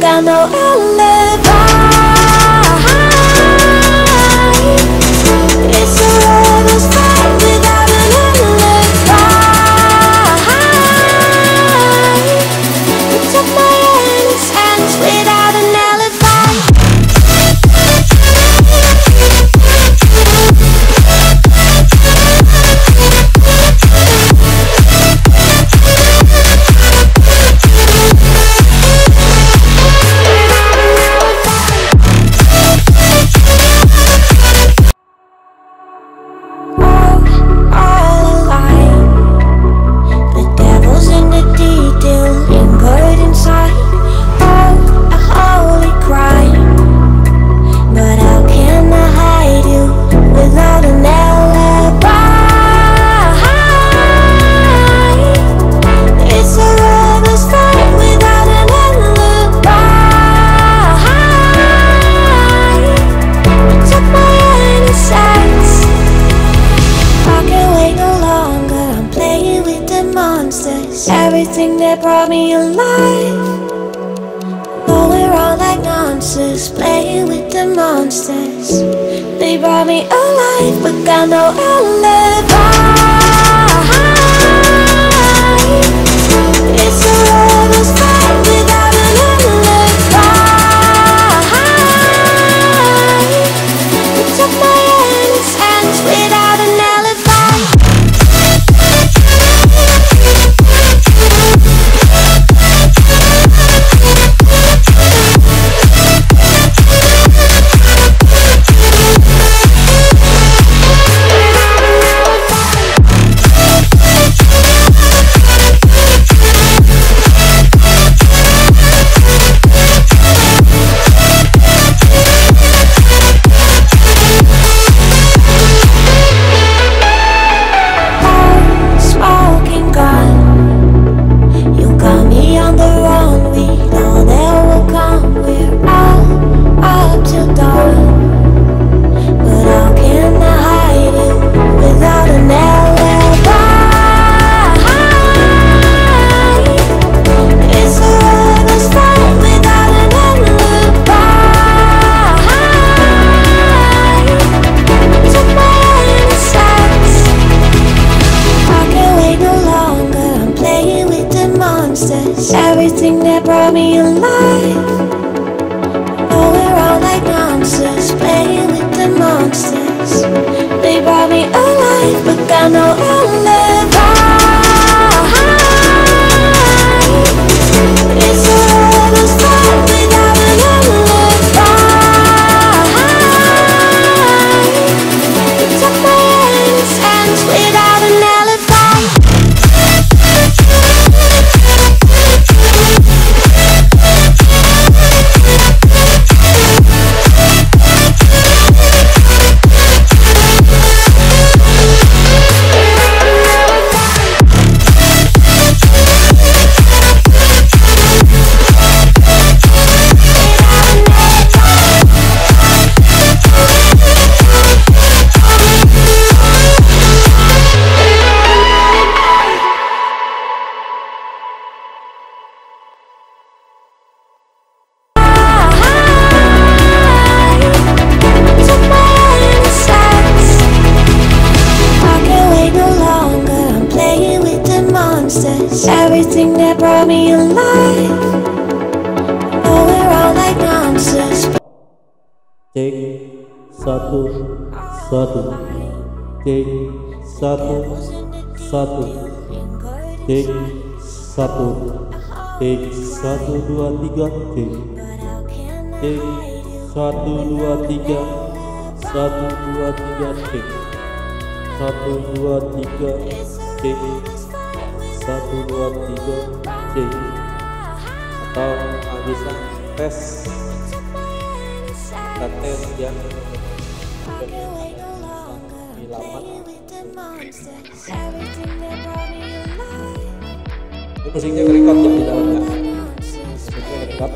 Got no alibi the monsters. They brought me alive, but I know I'll live on pieces Everything that brought me alive. Oh, we're all like monsters. Take satu satu. Take satu satu. Take satu. Take satu dua tiga. Take, take satu dua tiga. Satu dua tiga. Cek satu dua tiga. Cek satu dua tiga C atau bisa tes. Kita tes ya. Ini musiknya kerekat ya di dalamnya. Musiknya kerekat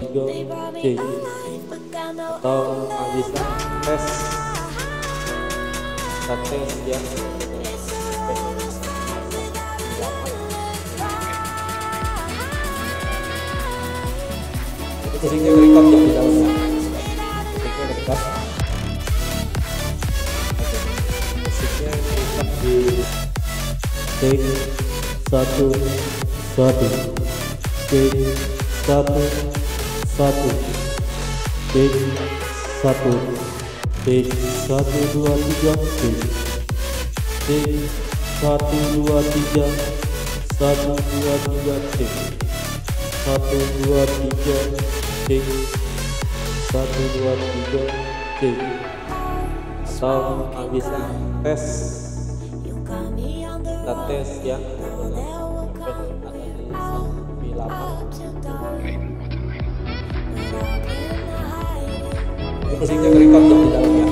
tiga C atau bisa tes. Kita tes ya take satu satu take satu satu take satu take satu dua tiga take satu dua tiga satu dua tiga c satu dua tiga c satu dua tiga cek sound habis tes kita tes ya Sehingga rekod dong di dalamnya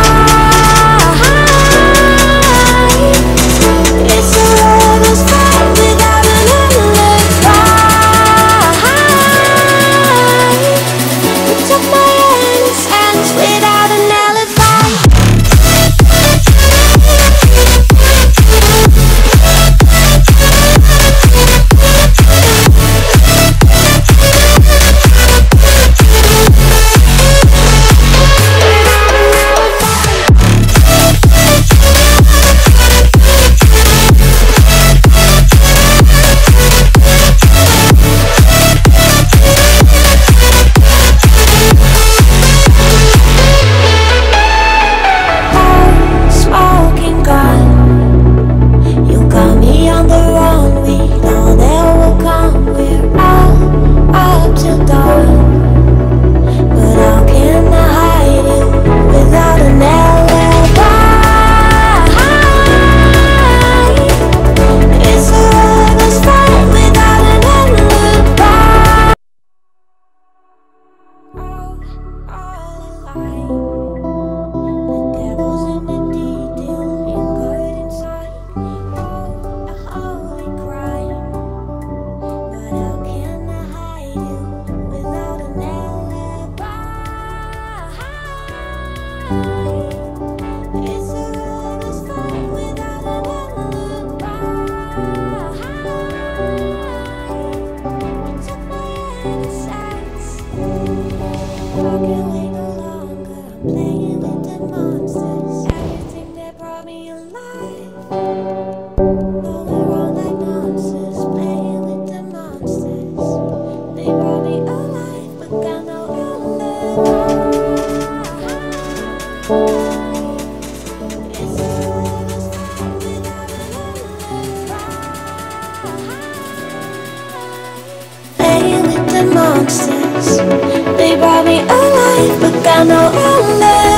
got me alive, but got no alive.